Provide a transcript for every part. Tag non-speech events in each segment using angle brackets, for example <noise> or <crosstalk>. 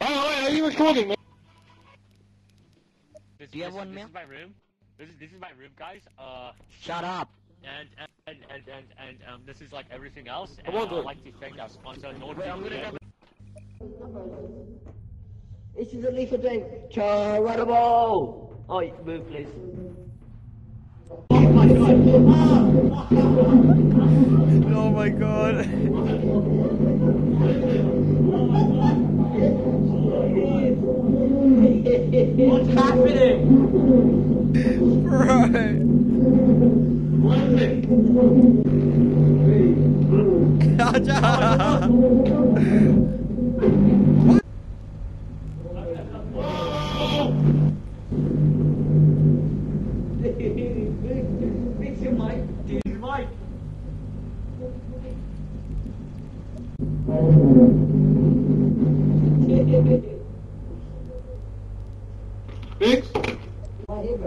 Oh, wait, are you recording me? This, Do you have this- one this meal? is my room. This is this is my room, guys. Uh, Shut up. and and and and, and um, this is like everything else. And I'd like to thank our sponsor, NordVPN. Wait, I'm gonna grab This is a leaf of Dave. Charitable! Oh, move please. Oh my god. What's happening? right. Gotcha. Fix your mic. Fix your mic. Biggs? Right here.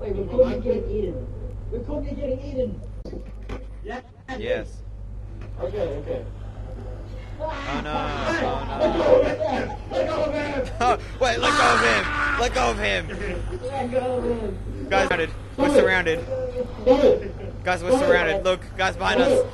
Wait, we're cooking getting eaten. We're cooking getting eaten. Yeah. Yes. Okay, okay. Oh no. Oh no. Let go of him! Oh, <laughs> wait, let go of him. Let go of him. Let go of him! Guys, surrounded. We're surrounded. Guys, we're surrounded. Look, guys behind us.